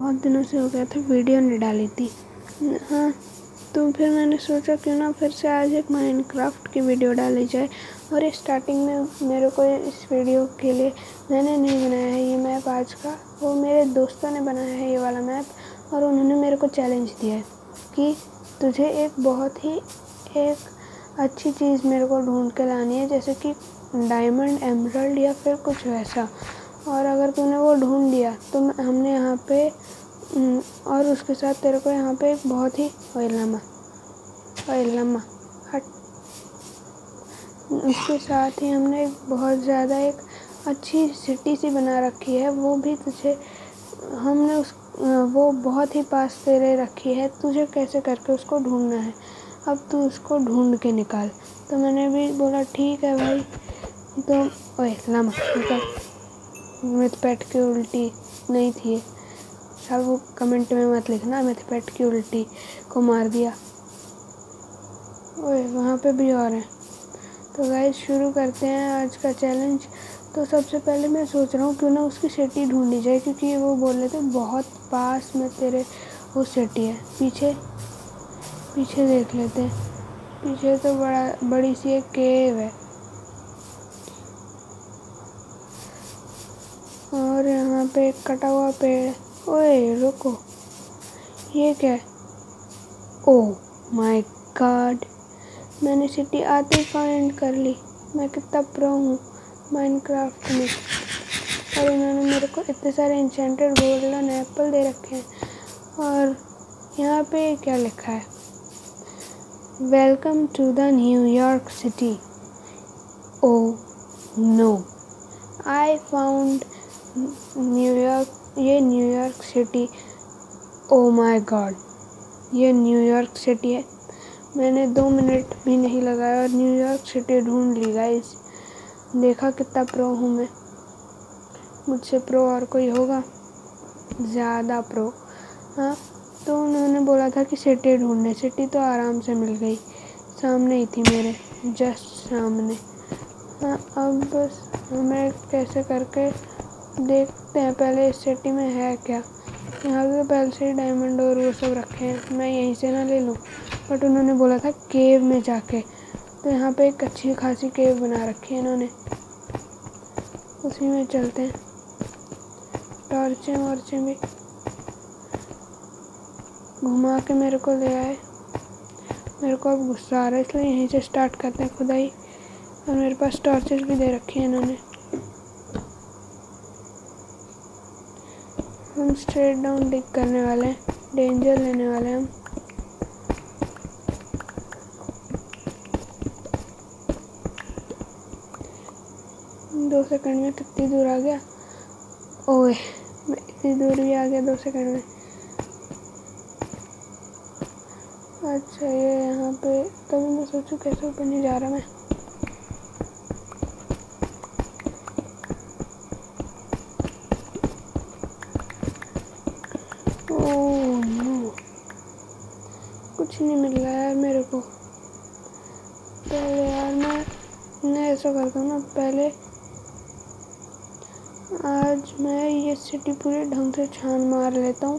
बहुत दिनों से हो गया था, वीडियो नहीं डाली थी। हाँ तो फिर मैंने सोचा क्यों ना फिर से आज एक माइनक्राफ्ट की वीडियो डाली जाए। और स्टार्टिंग में मेरे को इस वीडियो के लिए मैंने नहीं बनाया है ये मैप आज का, वो मेरे दोस्तों ने बनाया है ये वाला मैप और उन्होंने मेरे को चैलेंज दिया है कि तुझे एक बहुत ही एक अच्छी चीज़ मेरे को ढूंढ के लानी है, जैसे कि डायमंड एमरल्ड या फिर कुछ वैसा। और अगर तूने वो ढूंढ लिया तो हमने यहाँ पे और उसके साथ तेरे को यहाँ पे एक बहुत ही ओइलामा ओइलामा हट। उसके साथ ही हमने एक बहुत ज़्यादा एक अच्छी सिटी सी बना रखी है, वो भी तुझे हमने उस वो बहुत ही पास तेरे रखी है, तुझे कैसे करके उसको ढूंढना है? अब तू उसको ढूंढ के निकाल। तो मैंने भी बोला, ठीक है भाई। तो ओए लामा निकल। पैट की उल्टी नहीं थी। सब वो कमेंट में मत लिखना पैट की उल्टी को मार दिया। ओए, वहाँ पे भी और हैं। तो गाइस शुरू करते हैं आज का चैलेंज तो सबसे पहले मैं सोच रहा हूँ, क्यों ना उसकी सिटी ढूंढी जाए, क्योंकि वो बोल रहे थे, बहुत पास में तेरे वो सिटी है। पीछे पीछे देख लेते हैं। पीछे तो बड़ा, बड़ी सी एक केव है। और यहाँ पे एक कटा हुआ पेड़ ओए, रुको। ये क्या है? ओ माय गॉड मैंने सिटी आते ही फाइंड कर ली। मैं कितना प्रो हूँ माइनक्राफ्ट में। और उन्होंने मेरे को इतने सारे इंसेंटेड गोल्डन एप्पल दे रखे हैं। और यहाँ पे क्या लिखा है? Welcome to the New York city oh no I found New York ये New York city oh my god ये न्यूयॉर्क सिटी है। मैंने दो मिनट भी नहीं लगाया और न्यूयॉर्क सिटी ढूंढ ली गाइस देखा कितना प्रो हूँ मैं। मुझसे प्रो और कोई होगा? ज़्यादा प्रो हाँ तो उन्होंने बोला था कि सिटी ढूँढने। सिटी तो आराम से मिल गई। सामने ही थी मेरे जस्ट सामने। हाँ अब बस हमें कैसे करके देखते हैं, पहले इस सिटी में है क्या? यहाँ पे पहले से डायमंड और वो सब रखे हैं। मैं यहीं से ना ले लूँ। बट उन्होंने बोला था केव में जाके। तो यहाँ पे एक अच्छी खासी केव बना रखी है इन्होंने। उसी में चलते हैं। टॉर्चें वॉर्चें भी। घुमा के मेरे को ले आए। मेरे को अब गुस्सा आ रहा है, इसलिए यहीं से स्टार्ट करते हैं खुदाई। और मेरे पास टॉर्चेस भी दे रखी हैं इन्होंने। हम स्ट्रेट डाउन डिग करने वाले हैं डेंजर लेने वाले हैं हम। दो सेकंड में कितनी दूर आ गया? ओए, मैं इतनी दूर भी आ गया दो सेकंड में। अच्छा ये यहाँ पे, तभी मैं सोचूं कैसे ऊपर नहीं जा रहा मैं। कुछ नहीं मिल रहा यार मेरे को। पहले यार मैं मैं ऐसा करता हूँ ना, पहले आज मैं ये सिटी पूरे ढंग से छान मार लेता हूँ।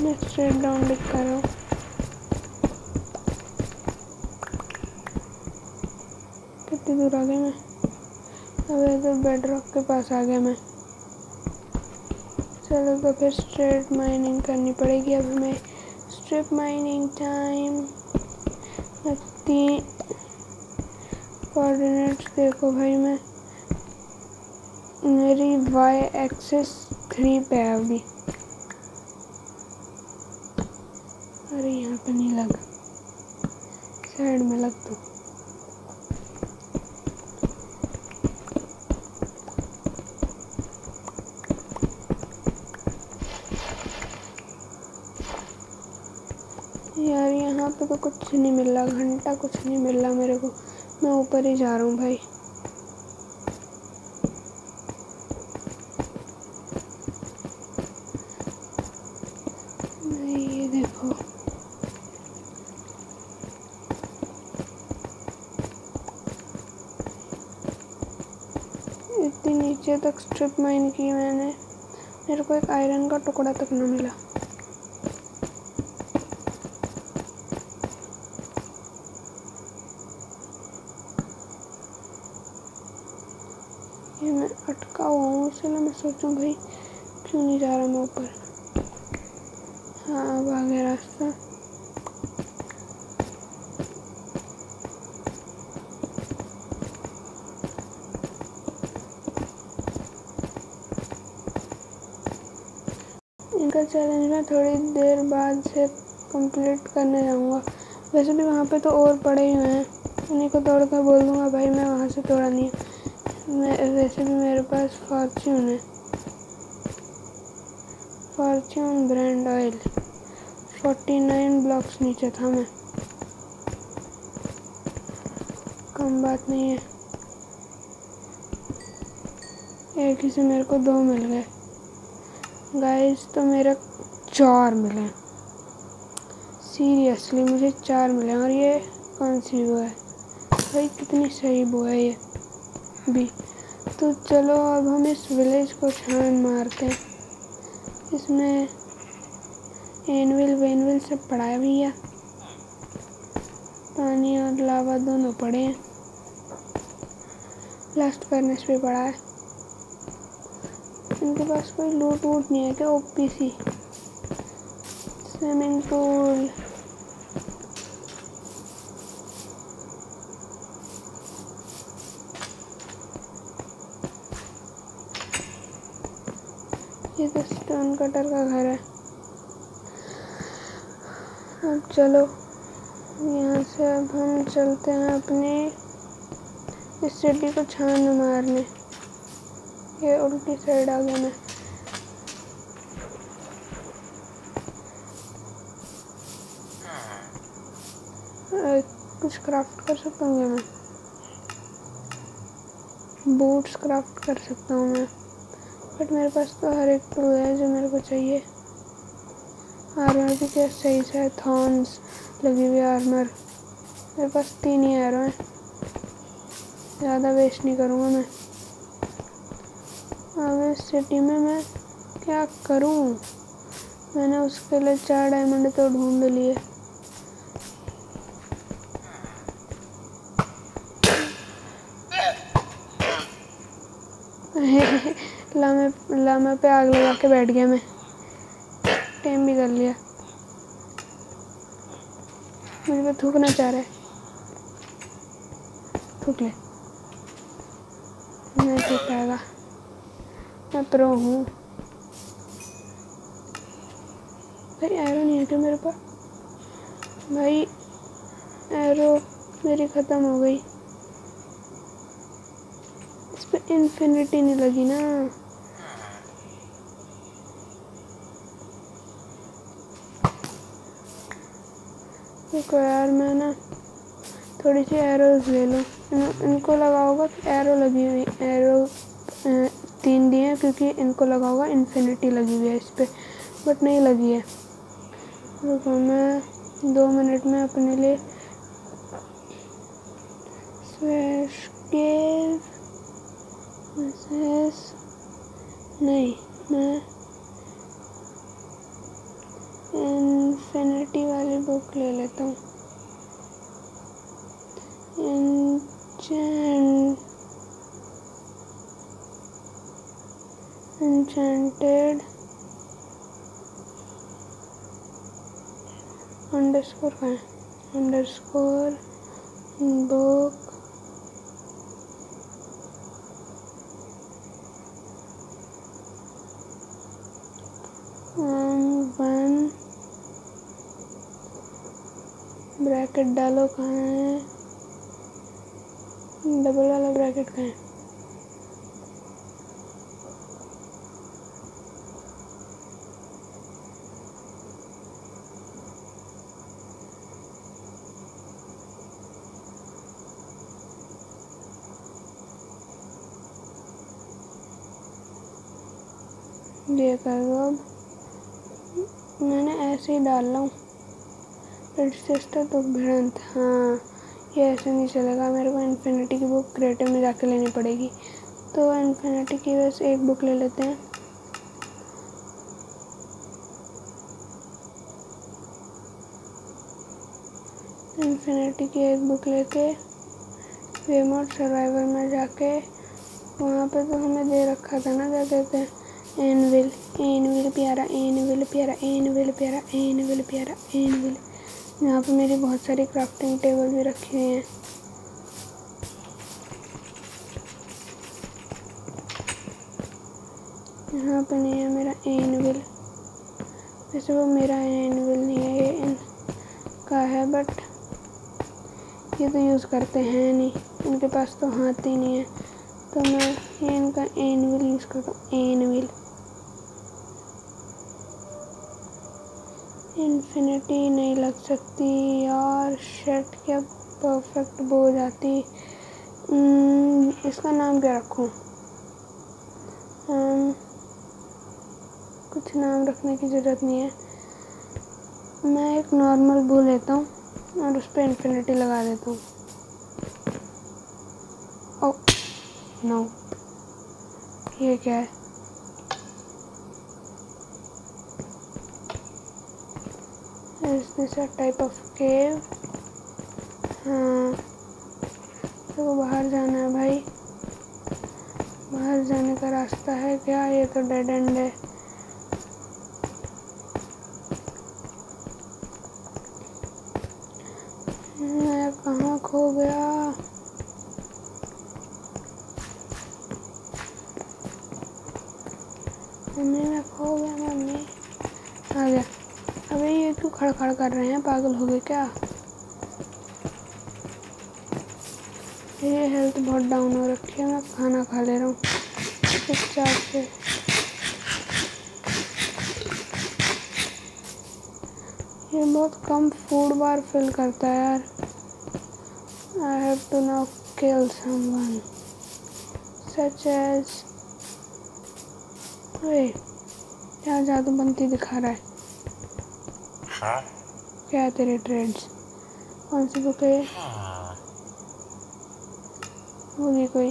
मैं स्ट्रेट डाउन लिख कर रहा हूँ। कितनी दूर आ गया मैं? अबे तो बेड रॉक के पास आ गया मैं। चलो तो फिर स्ट्रेट माइनिंग करनी पड़ेगी, अब हमें स्ट्रिप माइनिंग टाइम तीन कोऑर्डिनेट्स देखो भाई, मैं मेरी वाई एक्सेस थ्री पे है अभी। अरे यहाँ पे नहीं लग। साइड में लग दो यार यहाँ पे तो कुछ नहीं मिल रहा, घंटा कुछ नहीं मिल रहा मेरे को। मैं ऊपर ही जा रहा हूँ भाई। देखो। इतनी नीचे तक स्ट्रिप माइन की मैंने। मेरे को एक आयरन का टुकड़ा तक न मिला ये मैं हुआ मैं सोचूं भाई, क्यों नहीं जा रहा मैं ऊपर? हाँ अब आ गया रास्ता। इनका चैलेंज मैं थोड़ी देर बाद से कंप्लीट करने जाऊँगा। वैसे भी वहाँ पे तो और पड़े ही हुए हैं। उन्हीं को तोड़ कर बोल दूँगा, भाई, मैं वहाँ से तोड़ा नहीं मैं, वैसे भी मेरे पास फॉर्च्यून है। Fortune brand oil forty nine blocks नीचे था मैं। कम बात नहीं है। एक ही से मेरे को दो मिल गए। गाइस तो मेरा चार मिले। सीरियसली मुझे चार मिले और ये कौन सी वो है? भाई, कितनी सही वो है ये। भी। तो चलो अब हम इस विलेज को छान मारते हैं। इसमें एनविल वेनविल सब पड़ा है भैया। पानी और लावा दोनों पड़े हैं। लास्ट फर्नेस भी पड़ा है। इनके पास कोई लूट वूट नहीं है क्या? ओपी सी स्विमिंग पूल ये तो स्टोन कटर का घर है। अब चलो, यहाँ से अब हम चलते हैं अपनी इस सीढ़ी को छान मारने। ये उल्टी साइड आ गया मैं। कुछ क्राफ्ट कर सकता हूँ मैं? बूट्स क्राफ्ट कर सकता हूँ मैं। बट मेरे पास तो हर एक टूल है जो मेरे को चाहिए। आर्मर भी क्या सही से थॉर्न्स लगी हुई आर्मर मेरे पास तीन ही एरो हैं। ज़्यादा वेस्ट नहीं करूँगा मैं। अब इस सिटी में मैं क्या करूँ? मैंने उसके लिए चार डायमंड तो ढूंढ लिए लामे लामे पे आग लगा के बैठ गया मैं। टाइम भी कर लिया। मुझे तो थूकना चाह रहा है। थूक ले। नहीं थूक पाएगा। मैं प्रो हूँ। भाई एरो नहीं है क्या मेरे पास? भाई एरो मेरी ख़त्म हो गई। इस पर इन्फिनिटी नहीं लगी ना। देखो यार मैं ना थोड़ी सी एरोज ले लूँ। इन, इनको लगा होगा एरो लगी हुई एरो तीन दिए हैं क्योंकि इनको लगा होगा इन्फिनिटी लगी हुई है इस पर बट नहीं लगी है। रुको मैं दो मिनट में अपने लिए नहीं मैं इन्फिनिटी वाली बुक ले लेता हूँ। इंचेंटेड अंडर स्कोर कहें underscore book one bracket डालो, कहाँ है? डबल वाला ब्रैकेट कहाँ है? ये कर। दो अब मैंने ऐसे ही डाल हूँ। सिस्टर तो भिड़ंत हाँ ये ऐसे नहीं चलेगा। मेरे को इन्फिनिटी की बुक क्रिएटिव में जाके लेनी पड़ेगी। तो इन्फिनिटी की बस एक बुक ले लेते हैं। इन्फिनिटी की एक बुक लेके रिमोट सर्वाइवर में जाके, वहाँ पे तो हमें दे रखा था ना, क्या कहते हैं? एनविल एनविल प्यारा एनविल प्यारा एनविल प्यारा एनविल प्यारा एनविल यहाँ पे मेरी बहुत सारी क्राफ्टिंग टेबल भी रखे हुए हैं। यहाँ पर नहीं है मेरा एनविल वैसे वो मेरा एनविल नहीं है, ये इन का है बट ये तो यूज़ करते हैं नहीं। इनके पास तो हाथ ही नहीं है। तो मैं ये इनका एनविल यूज़ करता हूँ। एनविल इन्फिनिटी नहीं लग सकती। यार शर्ट क्या परफेक्ट बो जाती। Hmm, इसका नाम क्या रखूँ? Um, कुछ नाम रखने की ज़रूरत नहीं है। मैं एक नॉर्मल बो लेता हूँ और उस पर इन्फिनिटी लगा देता हूँ। ओ नो ये क्या है? Is this a type of cave? हाँ। तो बाहर जाना है भाई। बाहर जाने का रास्ता है क्या? ये तो डेड एंड है। मैं कहाँ खो गया? मम्मी, मैं खो गया, मम्मी। अबे ये क्यों खड़ खड़ कर रहे हैं? पागल हो गए क्या? ये हेल्थ बहुत डाउन हो रखी है, मैं खाना खा ले रहा हूँ। से। ये बहुत कम फ़ूड बार फिल करता है यार। I have to now kill someone such as क्या जादू बनती दिखा रहा है? हाँ। क्या है तेरे ट्रेड्स कौन सी बुक है होगी कोई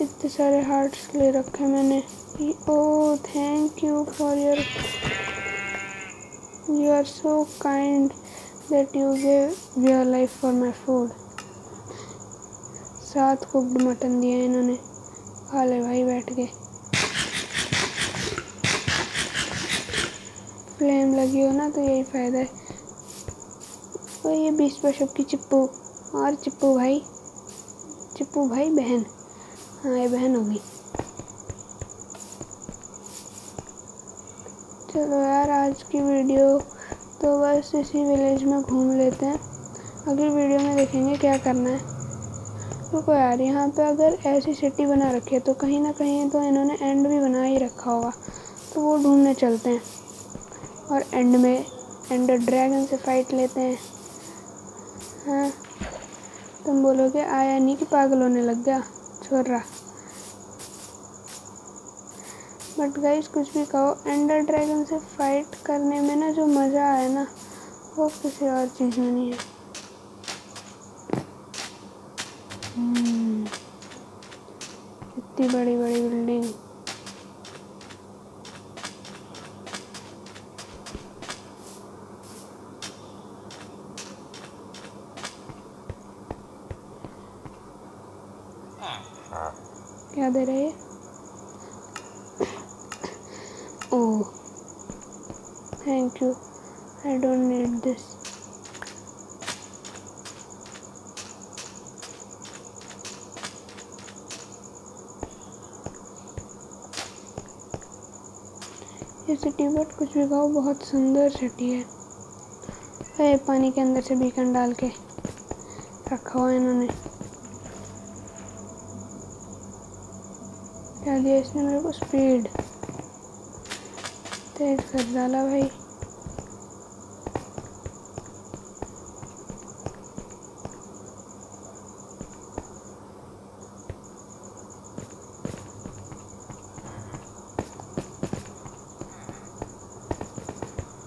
इतने सारे हार्ट्स ले रखे मैंने। ओ thank you for your you are so kind that you give your life for my food सात कुकड मटन दिया इन्होंने। खा ले भाई बैठ के फ्लेम लगी हो ना तो यही फ़ायदा है। तो ये बीस वर्षों की चिप्पू, और चिप्पू भाई चिप्पू भाई बहन। हाँ ये बहन होगी चलो यार, आज की वीडियो तो बस इसी विलेज में घूम लेते हैं। अगली वीडियो में देखेंगे क्या करना है। रुको यार, यहाँ पे अगर ऐसी सिटी बना रखी है तो कहीं ना कहीं तो इन्होंने एंड भी बना ही रखा होगा। तो वो ढूँढने चलते हैं। और एंड में एंड ड्रैगन से फाइट लेते हैं। हाँ। तुम बोलोगे आया नहीं कि पागल होने लग गया? छोड़ रहा। बट गाइस कुछ भी कहो एंडर ड्रैगन से फाइट करने में ना जो मज़ा आया ना वो किसी और चीज़ में नहीं है। हम्म, इतनी बड़ी बड़ी बिल्डिंग क्या दे रहे ओह thank you I don't need this ये सिटी बट कुछ भी कहो, बहुत सुंदर सिटी है। पानी के अंदर से बीकन डाल के रखा हुआ इन्होंने। क्या दिया इसने मेरे को स्पीड तेज कर डाला भाई।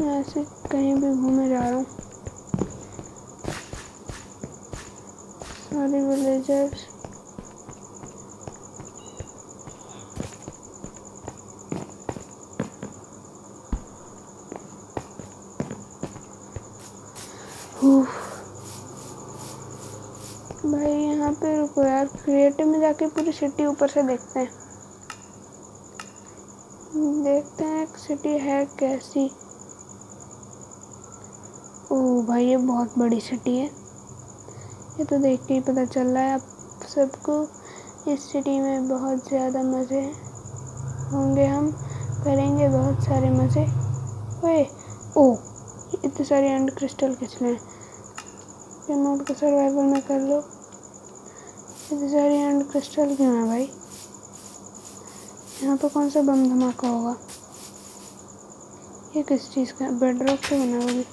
मैं ऐसे कहीं भी घूमे जा रहा हूँ। सारे विलेजर्स भाई यहाँ पे रुको यार क्रिएटिव में जाके पूरी सिटी ऊपर से देखते हैं। देखते हैं सिटी है कैसी। ओ भाई, ये बहुत बड़ी सिटी है। ये तो देख के ही पता चल रहा है आप सबको, इस सिटी में बहुत ज़्यादा मज़े होंगे हम, करेंगे बहुत सारे मज़े। ओए, ओ, इतने सारे एंड क्रिस्टल खिंच लें मोड को सर्वाइवल में कर लो। सारे एंड क्रिस्टल क्यों है भाई? यहाँ पर कौन सा बम धमाका होगा? ये किस चीज़ का बेड रॉक से बना होगी